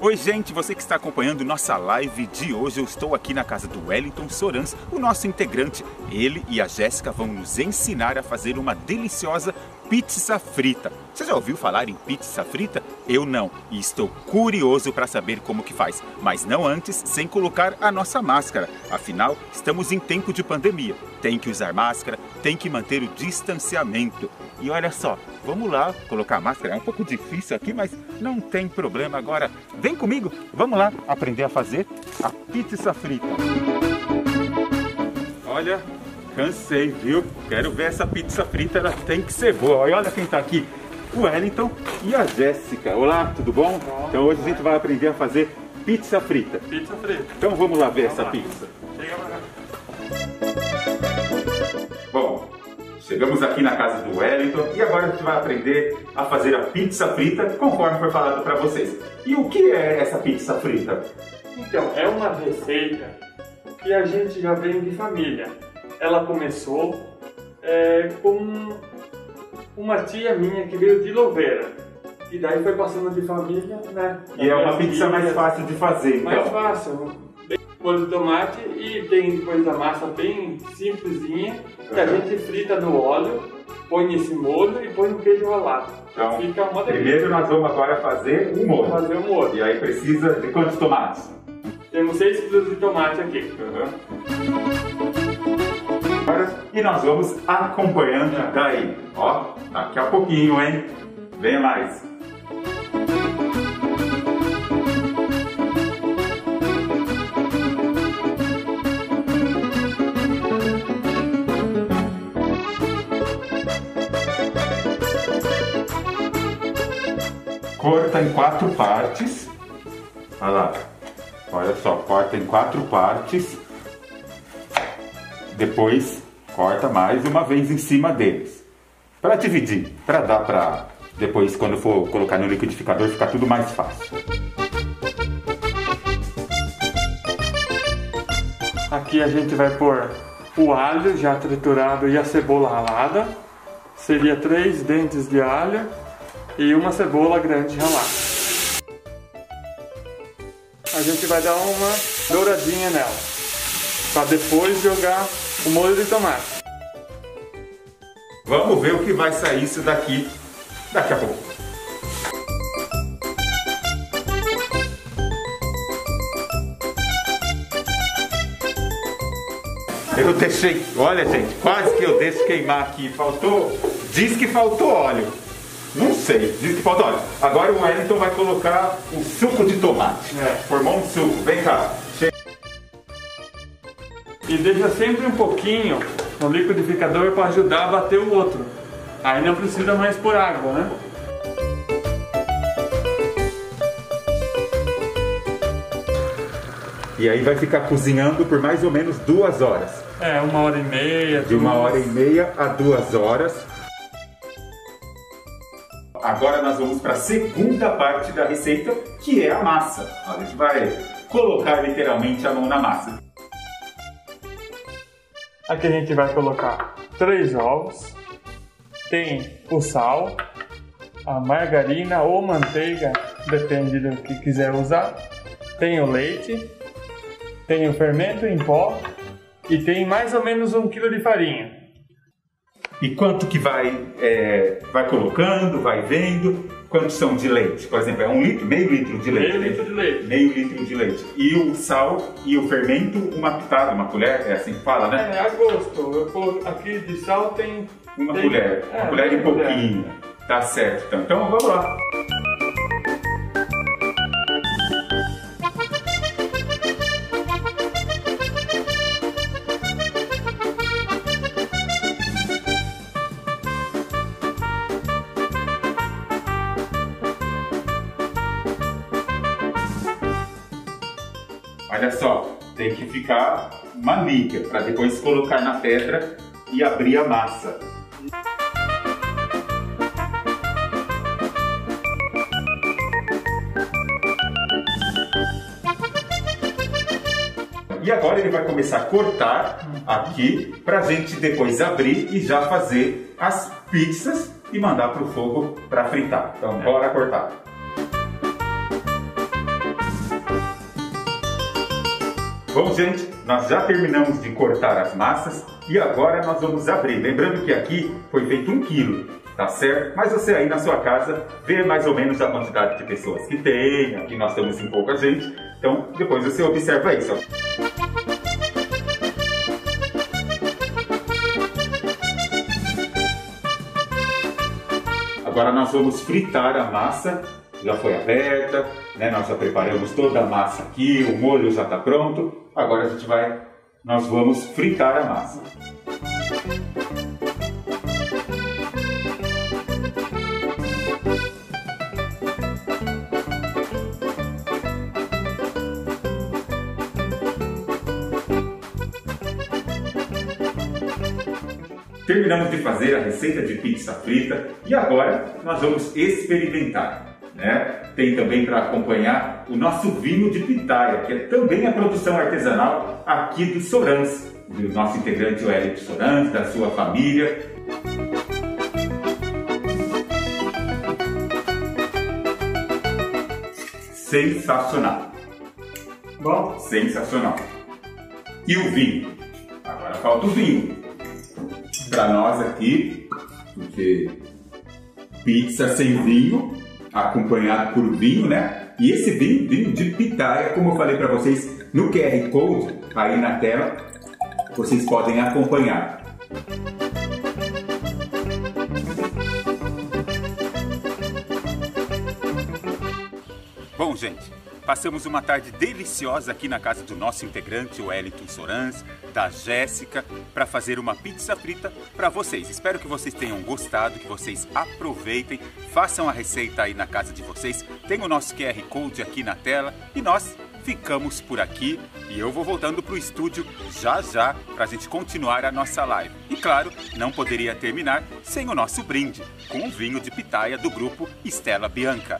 Oi, gente, você que está acompanhando nossa live de hoje, eu estou aqui na casa do Wellington Sorans, o nosso integrante. Ele e a Jéssica vão nos ensinar a fazer uma deliciosa pizza frita. Você já ouviu falar em pizza frita? Eu não, e estou curioso para saber como que faz, mas não antes sem colocar a nossa máscara. Afinal, estamos em tempo de pandemia. Tem que usar máscara, tem que manter o distanciamento. E olha só, vamos lá colocar a máscara. É um pouco difícil aqui, mas não tem problema. Agora, vem comigo, vamos lá aprender a fazer a pizza frita. Olha, Cansei, viu? Quero ver essa pizza frita, ela tem que ser boa. E olha quem tá aqui, o Wellington e a Jéssica. Olá, tudo bom? bom? Então hoje a gente vai aprender a fazer pizza frita. Pizza frita. Então vamos lá ver vamos essa lá. pizza. Chega pra chegamos aqui na casa do Wellington e agora a gente vai aprender a fazer a pizza frita conforme foi falado para vocês. E o que é essa pizza frita? Então, é uma receita que a gente já vem de família ela começou é, com uma tia minha que veio de Louveira. E daí foi passando de família, né? E é uma pizza mais fácil de fazer, então. Mais fácil. Molho de tomate e tem depois a massa bem simplesinha que a gente frita no óleo, põe esse molho e põe no queijo ralado. Então, Fica uma primeiro nós vamos agora fazer o molho. Fazer o molho. E aí precisa de quantos tomates? Temos 6 quilos de tomate aqui. Uhum e nós vamos acompanhando daí. Ó, daqui a pouquinho, hein? Vem mais. Corta em quatro partes. Olha lá. Olha só, corta em quatro partes. Depois corta mais uma vez em cima deles. Para dividir, para dar para depois quando for colocar no liquidificador ficar tudo mais fácil. Aqui a gente vai pôr o alho já triturado e a cebola ralada. Seria três dentes de alho e uma cebola grande ralada. A gente vai dar uma douradinha nela, para depois jogar o molho de tomate. Vamos ver o que vai sair isso daqui daqui a pouco. Eu deixei, olha gente, quase que eu deixo queimar aqui. Faltou, diz que faltou óleo. Não sei, diz que faltou óleo. Agora o Wellington vai colocar o suco de tomate. É. Formou um suco, vem cá. E deixa sempre um pouquinho no liquidificador para ajudar a bater o outro. Aí não precisa mais pôr água, né? E aí vai ficar cozinhando por mais ou menos duas horas. É, uma hora e meia. De uma hora e meia a duas horas. Agora nós vamos para a segunda parte da receita, que é a massa. A gente vai colocar literalmente a mão na massa. Aqui a gente vai colocar três ovos, tem o sal, a margarina ou manteiga, depende do que quiser usar, tem o leite, tem o fermento em pó e tem mais ou menos um quilo de farinha. E quanto que vai, é, vai colocando, vai vendo, quantos são de leite? Por exemplo, é um litro, meio litro de leite. Meio litro de leite. Meio litro de leite. E o sal e o fermento, uma pitada, uma colher, é assim que fala, né? É, a gosto. Eu, aqui de sal tem... Uma tem, colher, é, uma colher e pouquinho. Tá certo, então. Então vamos lá. Olha só, tem que ficar uma liga para depois colocar na pedra e abrir a massa. E agora ele vai começar a cortar aqui para a gente depois abrir e já fazer as pizzas e mandar para o fogo para fritar. Então, bora cortar. Bom, gente, nós já terminamos de cortar as massas e agora nós vamos abrir. Lembrando que aqui foi feito um quilo, tá certo? Mas você aí na sua casa vê mais ou menos a quantidade de pessoas que tem. Aqui nós estamos em pouca gente, então depois você observa isso. Agora nós vamos fritar a massa, já foi aberta, né? nós já preparamos toda a massa aqui, o molho já está pronto. Agora a gente vai, nós vamos fritar a massa. Terminamos de fazer a receita de pizza frita e agora nós vamos experimentar. Né? Tem também para acompanhar o nosso vinho de pitaia, que é também a produção artesanal aqui do Sorans, do nosso integrante Wellington Sorans, da sua família. Sensacional! Bom? Sensacional! E o vinho? Agora falta o vinho. Para nós aqui, porque pizza sem vinho acompanhado por vinho, né? E esse vinho, vinho de pitaia, como eu falei para vocês no QR Code aí na tela, vocês podem acompanhar. Bom, gente, Passamos uma tarde deliciosa aqui na casa do nosso integrante, o Wellington Sorans, da Jéssica, para fazer uma pizza frita para vocês. Espero que vocês tenham gostado, que vocês aproveitem, façam a receita aí na casa de vocês. Tem o nosso QR Code aqui na tela e nós ficamos por aqui e eu vou voltando para o estúdio já já para a gente continuar a nossa live. E claro, não poderia terminar sem o nosso brinde com o vinho de pitaia do grupo Estela Bianca.